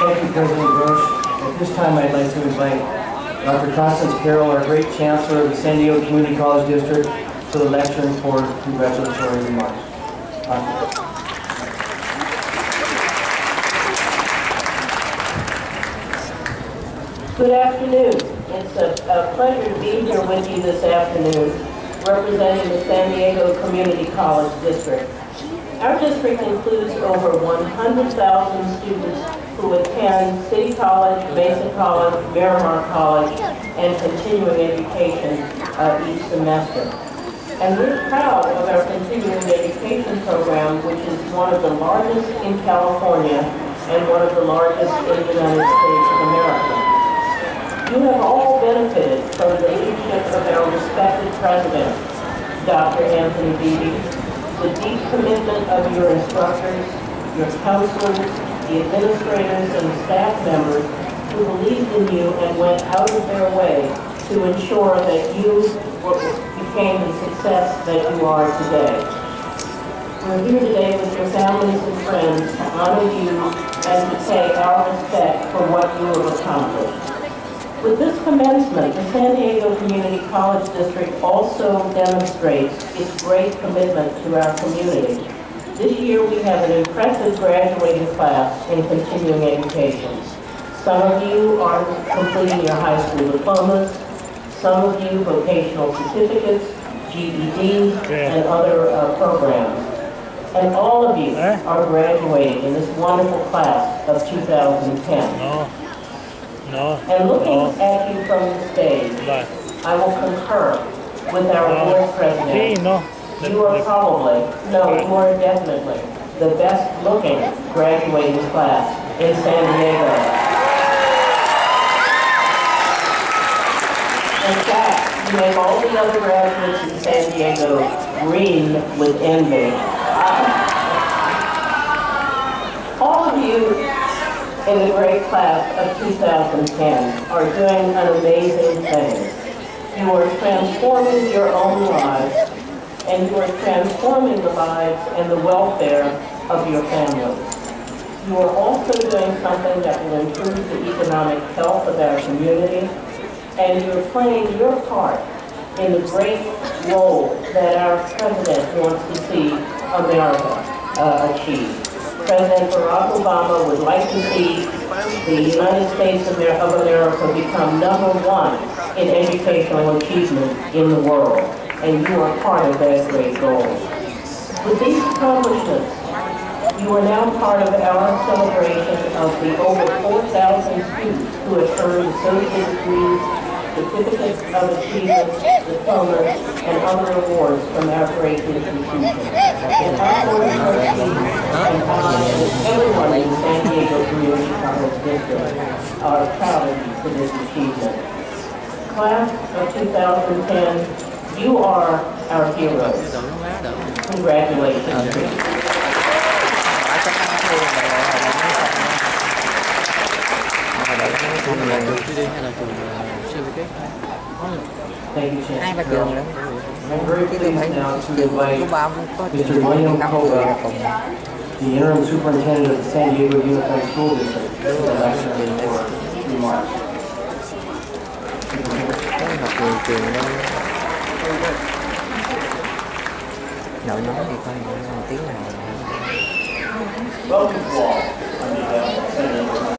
Thank you, President Grosch. At this time, I'd like to invite Dr. Constance Carroll, our great chancellor of the San Diego Community College District, to the lectern for congratulatory remarks. Good afternoon. It's a, a pleasure to be here with you this afternoon, representing the San Diego Community College District. Our district includes over 100,000 students who attend City College, Mesa College, Miramar College, and continuing education uh, each semester. And we're proud of our continuing education program, which is one of the largest in California and one of the largest in the United States of America. You have all benefited from the leadership of our respected president, Dr. Anthony Beebe, the deep commitment of your instructors, your counselors, the administrators, and staff members who believed in you and went out of their way to ensure that you became the success that you are today. We're here today with your families and friends to honor you and to pay our respect for what you have accomplished. With this commencement, the San Diego Community College District also demonstrates its great commitment to our community. This year we have an impressive graduating class in continuing education. Some of you are completing your high school diplomas, some of you vocational certificates, GEDs, and other uh, programs. And all of you are graduating in this wonderful class of 2010. No. No. And looking at you from the stage, Vai. I will concur with our board Sim, president. no. You are probably, no, more definitely the best looking graduating class in San Diego. In fact, you make all the other graduates in San Diego green with envy. All of you the great class of 2010 are doing an amazing thing. You are transforming your own lives, and you are transforming the lives and the welfare of your families. You are also doing something that will improve the economic health of our community, and you're playing your part in the great role that our president wants to see America uh, achieve. President Barack Obama would like to see the United States of America become number one in educational achievement in the world, and you are part of that great goal. With these accomplishments, you are now part of our celebration of the over 4,000 students who have earned associate degrees, certificates of achievement, diplomas, and other awards from our great institution. And our board of trustees and I and everyone in the San Diego Community College District are proud of you for this achievement. Class of 2010, you are our heroes. Congratulations. trường là trường đi hay là trường CVK hai ba trường nữa cái tôi phải trường thứ ba cũng có trường cũng năm người là cùng The interim superintendent of the San Diego Unified School District for the in March. Trường, trường đang nội nói thì coi tiếng nào